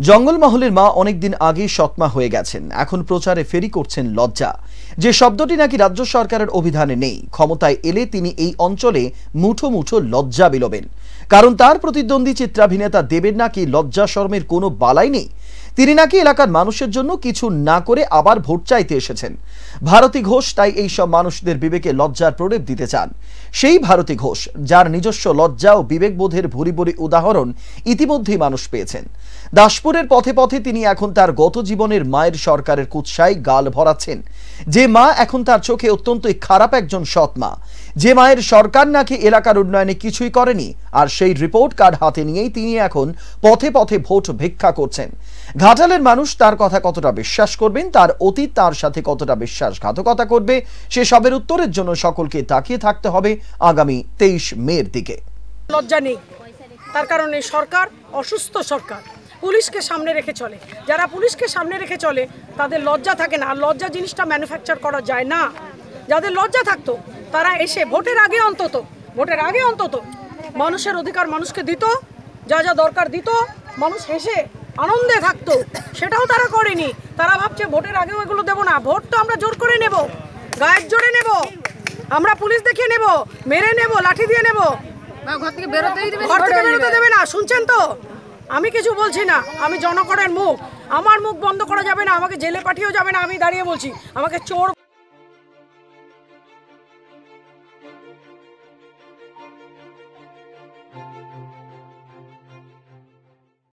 জঙ্গলমহলের মা অনেকদিন আগেই সকমা হয়ে গেছেন। এখন প্রচারে ফেরি করছেন লজ্জা। যে শব্দটি নাকি রাজ্য সরকারের অভিধানে নেই, ক্ষমতায় এলে তিনি এই অঞ্চলে মুঠো মুঠো লজ্জা বিলোবেন। কারণ তার প্রতিদ্বন্দ্বী চিত্রাভিনেতা দেবের নাকি লজ্জা শর্মের কোনো বালাই নেই তিনি নাকি এলাকার মানুষের জন্য কিছু না করে আবার ভোট চাইতে এসেছেন। ভারতী ঘোষ তাই এই সব মানুষদের বিবেকে লজ্জার প্রলেপ দিতে চান। সেই ভারতী ঘোষ, যার নিজস্ব লজ্জা ও বিবেকবোধের ভুরি ভুরি উদাহরণ ইতিমধ্যেই মানুষ পেয়েছেন। দাসপুরের পথে পথে তিনি এখন তার গত জীবনের মায়ের সরকারের কুৎসায় গাল ভরাচ্ছেন। যে মা এখন তার চোখে অত্যন্তই খারাপ একজন সৎ মা যে মায়ের সরকার নাকি এলাকার উন্নয়নে কিছুই করেনি, আর সেই রিপোর্ট কার্ড হাতে নিয়েই তিনি এখন পথে পথে ভোট ভিক্ষা করছেন। ঘাটালের মানুষ তার কথা কতটা বিশ্বাস করবেন, তার অতীত তার সাথে কতটা বিশ্বাসঘাতকতা করবে সে সবের উত্তরের জন্য সকলকে তাকিয়ে থাকতে হবে আগামী তেইশ মের দিকে। লজ্জা নেই। তার কারণে সরকার অসুস্থ সরকার। পুলিশকে সামনে রেখে চলে। যারা পুলিশকে সামনে রেখে চলে, তাদের লজ্জা থাকে না। আর লজ্জা জিনিসটা ম্যানুফ্যাকচার করা যায় না। যাদের লজ্জা থাকতো তারা এসে ভোটের আগে অন্তত ভোটের আগে অন্তত মানুষের অধিকার মানুষকে দিত যা যা দরকার দিত মানুষ হেসে আনন্দে থাকতো। সেটাও তারা করেনি। তারা ভাবছে ভোটের আগেও এগুলো দেবো না। ভোট তো আমরা জোর করে নেব গায়ের জোরে নেব আমরা পুলিশ দেখিয়ে নেব মেরে নেব লাঠি দিয়ে নেব। ঘর থেকে বেরোতে দেবে না শুনছেন তো? আমি কিছু বলছি না আমি জনগণের মুখ। আমার মুখ বন্ধ করা যাবে না আমাকে জেলে পাঠিয়েও যাবে না আমি দাঁড়িয়ে বলছি আমাকে চোর